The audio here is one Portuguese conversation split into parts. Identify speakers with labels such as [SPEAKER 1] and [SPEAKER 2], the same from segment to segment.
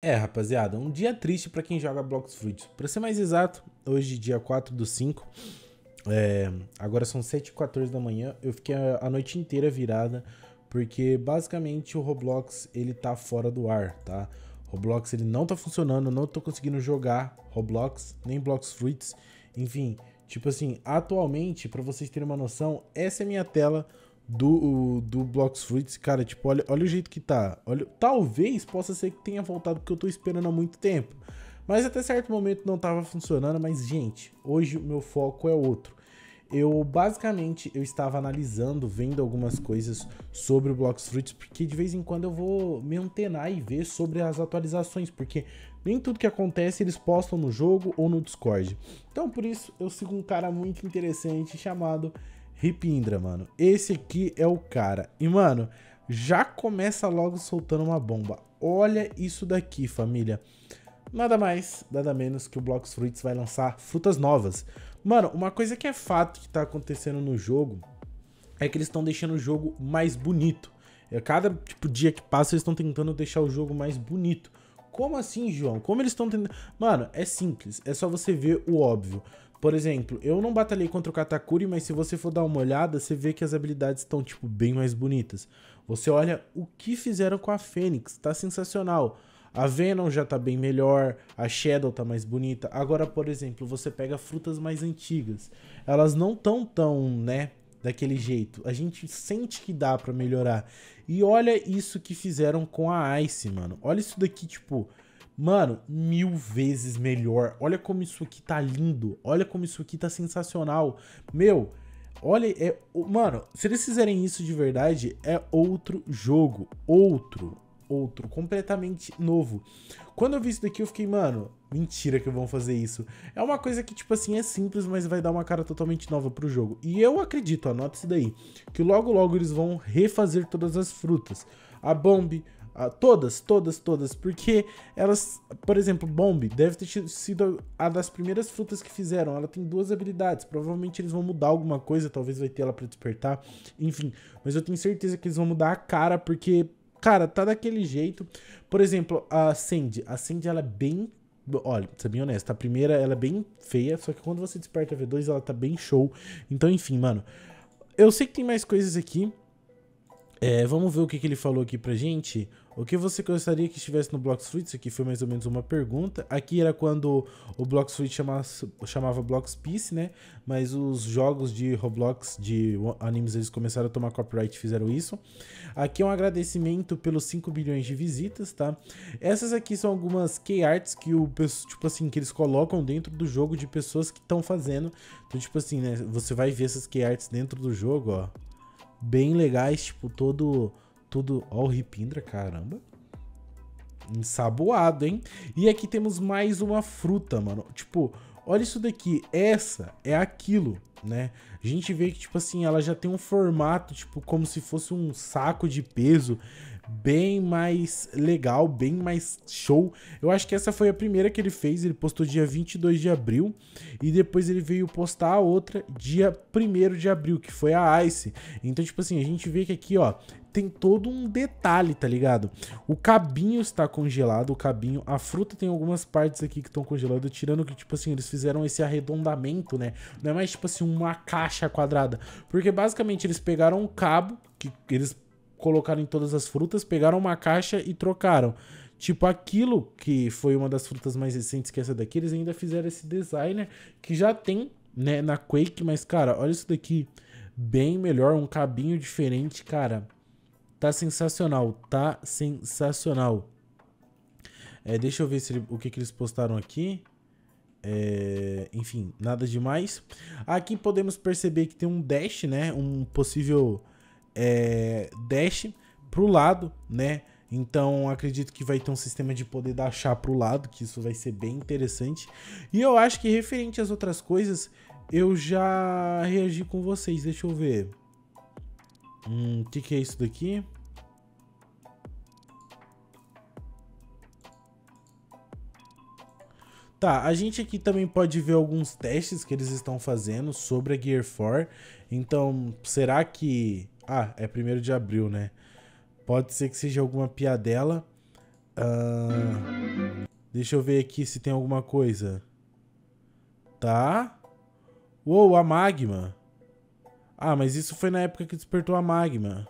[SPEAKER 1] É, rapaziada, um dia triste para quem joga Blocks Fruit. Para ser mais exato, hoje, dia 4 do 5, é, agora são 7h14 da manhã, eu fiquei a, a, noite inteira virada, porque basicamente o Roblox ele tá fora do ar, tá? Roblox ele não tá funcionando, não tô conseguindo jogar Roblox, nem Blocks Fruits, enfim, tipo assim, atualmente, para vocês terem uma noção, essa é a minha tela do, do Blocks Fruits, cara, tipo, olha, olha o jeito que tá. Olha, talvez possa ser que tenha voltado porque eu tô esperando há muito tempo. Mas até certo momento não tava funcionando, mas gente, hoje o meu foco é outro. Eu basicamente eu estava analisando, vendo algumas coisas sobre o Blocks Fruits, porque de vez em quando eu vou me antenar e ver sobre as atualizações, porque nem tudo que acontece eles postam no jogo ou no Discord. Então por isso eu sigo um cara muito interessante chamado Ripindra, mano. Esse aqui é o cara. E, mano, já começa logo soltando uma bomba. Olha isso daqui, família. Nada mais, nada menos que o Blocks Fruits vai lançar frutas novas. Mano, uma coisa que é fato que tá acontecendo no jogo é que eles estão deixando o jogo mais bonito. É, cada tipo dia que passa eles estão tentando deixar o jogo mais bonito. Como assim, João? Como eles estão tentando... Mano, é simples. É só você ver o óbvio. Por exemplo, eu não batalhei contra o Katakuri, mas se você for dar uma olhada, você vê que as habilidades estão, tipo, bem mais bonitas. Você olha o que fizeram com a Fênix, tá sensacional. A Venom já tá bem melhor, a Shadow tá mais bonita. Agora, por exemplo, você pega frutas mais antigas. Elas não tão tão, né, daquele jeito. A gente sente que dá para melhorar. E olha isso que fizeram com a Ice, mano. Olha isso daqui, tipo, Mano, mil vezes melhor. Olha como isso aqui tá lindo. Olha como isso aqui tá sensacional. Meu, olha, é, mano, se eles fizerem isso de verdade, é outro jogo, outro, outro, completamente novo. Quando eu vi isso daqui, eu fiquei, mano, mentira que vão fazer isso. É uma coisa que, tipo assim, é simples, mas vai dar uma cara totalmente nova pro jogo. E eu acredito, anota isso daí, que logo logo eles vão refazer todas as frutas. A Bomb, Uh, todas, todas, todas. Porque elas, por exemplo, Bomb deve ter sido a das primeiras frutas que fizeram. Ela tem duas habilidades. Provavelmente eles vão mudar alguma coisa. Talvez vai ter ela para despertar. Enfim. Mas eu tenho certeza que eles vão mudar a cara. Porque, cara, tá daquele jeito. Por exemplo, a Sandy. A Sandy ela é bem Olha, ser bem honesto, a primeira ela é bem feia, só que quando você desperta a V2 ela tá bem show. Então, enfim, mano. Eu sei que tem mais coisas aqui. É, vamos ver o que, que ele falou aqui pra gente. O que você gostaria que estivesse no Blocks Fruit? Isso aqui foi mais ou menos uma pergunta. Aqui era quando o Blocks Fruit chamava, chamava Blocks Peace, né? Mas os jogos de Roblox, de animes, eles começaram a tomar copyright e fizeram isso. Aqui é um agradecimento pelos 5 bilhões de visitas, tá? Essas aqui são algumas key arts que o tipo assim, que eles colocam dentro do jogo de pessoas que estão fazendo. Então, tipo assim, né? Você vai ver essas key arts dentro do jogo, ó. Bem legais, tipo, todo tudo. Ó, o Ripindra, caramba. Ensaboado, hein? E aqui temos mais uma fruta, mano. Tipo, olha isso daqui. Essa é aquilo, né? A gente vê que, tipo assim, ela já tem um formato, tipo, como se fosse um saco de peso bem mais legal, bem mais show. Eu acho que essa foi a primeira que ele fez, ele postou dia 22 de abril e depois ele veio postar a outra dia 1 de abril, que foi a Ice. Então, tipo assim, a gente vê que aqui, ó, tem todo um detalhe, tá ligado? O cabinho está congelado, o cabinho, a fruta tem algumas partes aqui que estão congeladas, tirando que, tipo assim, eles fizeram esse arredondamento, né? Não é mais, tipo assim, uma caixa quadrada. Porque, basicamente, eles pegaram um cabo, que eles colocaram em todas as frutas, pegaram uma caixa e trocaram. Tipo, aquilo que foi uma das frutas mais recentes que essa daqui, eles ainda fizeram esse designer que já tem, né, na Quake, mas, cara, olha isso daqui. Bem melhor, um cabinho diferente, cara. Tá sensacional, tá sensacional. É, deixa eu ver se, o que, que eles postaram aqui. É, enfim, nada demais. Aqui podemos perceber que tem um dash, né? Um possível é, dash pro lado, né? Então acredito que vai ter um sistema de poder dashar pro lado, que isso vai ser bem interessante. E eu acho que referente às outras coisas, eu já reagi com vocês. Deixa eu ver. Hum, o que, que é isso daqui? Tá, a gente aqui também pode ver alguns testes que eles estão fazendo sobre a Gear 4. Então, será que ah, é primeiro de abril, né? Pode ser que seja alguma piadela. Uh, deixa eu ver aqui se tem alguma coisa. Tá. Uou, a magma. Ah, mas isso foi na época que despertou a magma.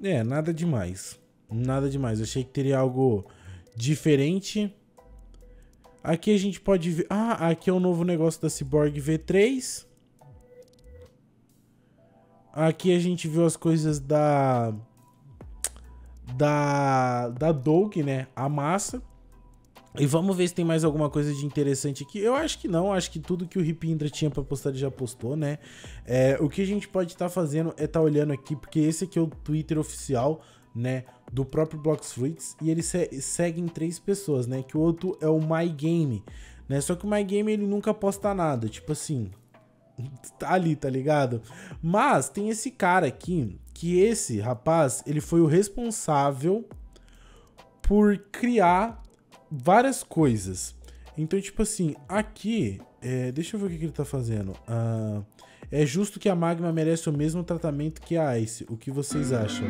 [SPEAKER 1] É, nada demais. Nada demais. Eu achei que teria algo diferente. Aqui a gente pode ver... Ah, aqui é o novo negócio da Cyborg V3. Aqui a gente viu as coisas da... Da... Da Doug, né? A massa. E vamos ver se tem mais alguma coisa de interessante aqui. Eu acho que não, acho que tudo que o Ripindra tinha para postar ele já postou, né? É, o que a gente pode estar tá fazendo é estar tá olhando aqui, porque esse aqui é o Twitter oficial, né? Do próprio Blox Fruits, e ele se segue em três pessoas, né? Que o outro é o My Game, né? Só que o My Game ele nunca posta nada, tipo assim, tá ali, tá ligado? Mas tem esse cara aqui, que esse rapaz, ele foi o responsável por criar várias coisas. Então, tipo assim, aqui, é, deixa eu ver o que, que ele tá fazendo. Uh, é justo que a Magma merece o mesmo tratamento que a Ice. O que vocês acham?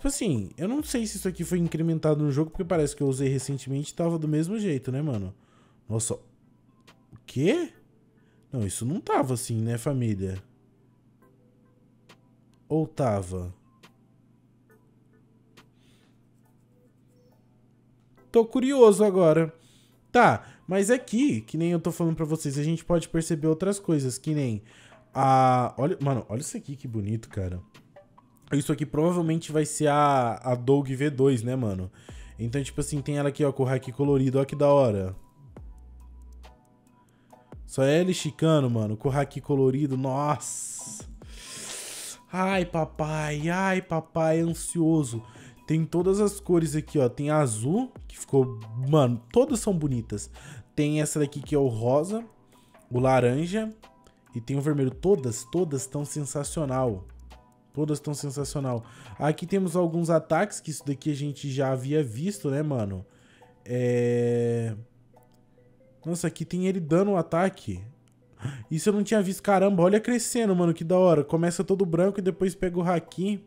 [SPEAKER 1] Tipo assim, eu não sei se isso aqui foi incrementado no jogo, porque parece que eu usei recentemente e tava do mesmo jeito, né, mano? Nossa. O quê? Não, isso não tava assim, né, família? Ou tava? Tô curioso agora. Tá, mas aqui, que nem eu tô falando pra vocês, a gente pode perceber outras coisas, que nem a... Olha, mano, olha isso aqui que bonito, cara. Isso aqui provavelmente vai ser a, a Doug V2, né, mano? Então, tipo assim, tem ela aqui, ó, com o hack colorido. Olha que da hora. Só é ele chicano, mano, com o hack colorido. Nossa. Ai, papai. Ai, papai, ansioso. Tem todas as cores aqui, ó. Tem azul, que ficou... Mano, todas são bonitas. Tem essa daqui que é o rosa, o laranja e tem o vermelho. Todas, todas estão sensacional. Todas estão sensacional. Aqui temos alguns ataques, que isso daqui a gente já havia visto, né, mano? É... Nossa, aqui tem ele dando o um ataque. Isso eu não tinha visto. Caramba, olha crescendo, mano, que da hora. Começa todo branco e depois pega o haki.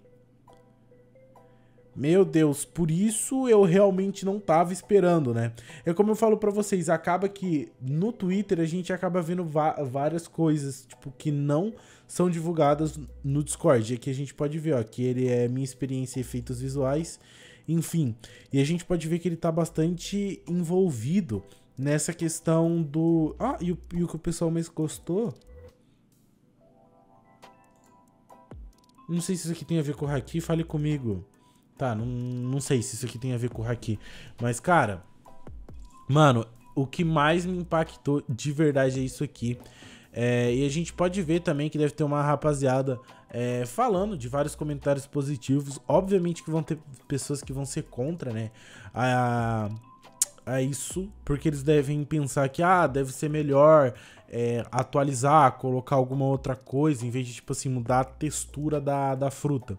[SPEAKER 1] Meu Deus, por isso eu realmente não tava esperando, né? É como eu falo para vocês, acaba que no Twitter a gente acaba vendo várias coisas, tipo, que não são divulgadas no Discord. Aqui a gente pode ver, ó, que ele é minha experiência em efeitos visuais, enfim. E a gente pode ver que ele tá bastante envolvido nessa questão do... Ah, e o, e o que o pessoal mais gostou... Não sei se isso aqui tem a ver com o Haki, fale comigo. Tá, não, não sei se isso aqui tem a ver com o Haki. Mas, cara, mano, o que mais me impactou de verdade é isso aqui. É, e a gente pode ver também que deve ter uma rapaziada é, falando de vários comentários positivos. Obviamente que vão ter pessoas que vão ser contra, né? A, a isso, porque eles devem pensar que ah, deve ser melhor é, atualizar, colocar alguma outra coisa, em vez de, tipo assim, mudar a textura da, da fruta.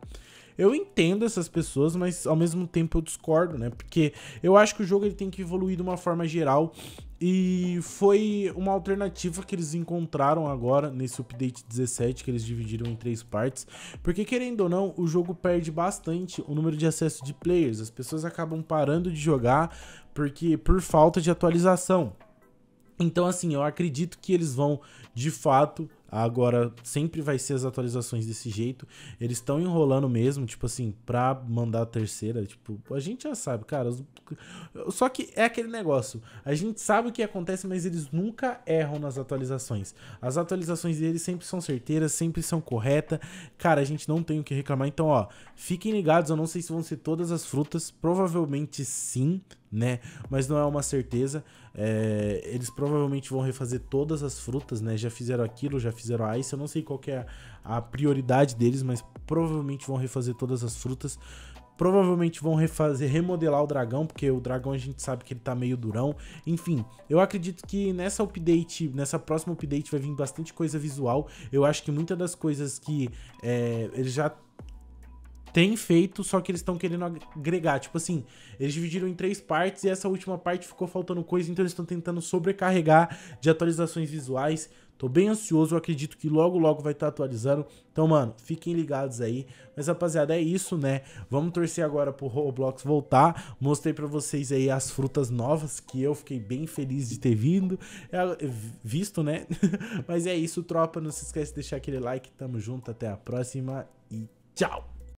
[SPEAKER 1] Eu entendo essas pessoas, mas ao mesmo tempo eu discordo, né? Porque eu acho que o jogo ele tem que evoluir de uma forma geral e foi uma alternativa que eles encontraram agora nesse update 17, que eles dividiram em três partes. Porque, querendo ou não, o jogo perde bastante o número de acesso de players. As pessoas acabam parando de jogar porque por falta de atualização. Então, assim, eu acredito que eles vão, de fato, Agora, sempre vai ser as atualizações desse jeito. Eles estão enrolando mesmo, tipo assim, pra mandar a terceira. Tipo, a gente já sabe, cara. Só que é aquele negócio. A gente sabe o que acontece, mas eles nunca erram nas atualizações. As atualizações deles sempre são certeiras, sempre são corretas. Cara, a gente não tem o que reclamar. Então, ó, fiquem ligados. Eu não sei se vão ser todas as frutas. Provavelmente sim, né? Mas não é uma certeza. É, eles provavelmente vão refazer todas as frutas, né? Já fizeram aquilo, já fizeram a ice. Eu não sei qual é a, a prioridade deles, mas provavelmente vão refazer todas as frutas. Provavelmente vão refazer, remodelar o dragão, porque o dragão a gente sabe que ele tá meio durão. Enfim, eu acredito que nessa update, nessa próxima update vai vir bastante coisa visual. Eu acho que muitas das coisas que é, eles já tem feito, só que eles estão querendo agregar. Tipo assim, eles dividiram em três partes e essa última parte ficou faltando coisa, então eles estão tentando sobrecarregar de atualizações visuais. Tô bem ansioso, eu acredito que logo logo vai estar tá atualizando. Então, mano, fiquem ligados aí. Mas, rapaziada, é isso, né? Vamos torcer agora pro Roblox voltar. Mostrei pra vocês aí as frutas novas, que eu fiquei bem feliz de ter vindo, é, visto, né? Mas é isso, tropa. Não se esquece de deixar aquele like. Tamo junto, até a próxima e tchau!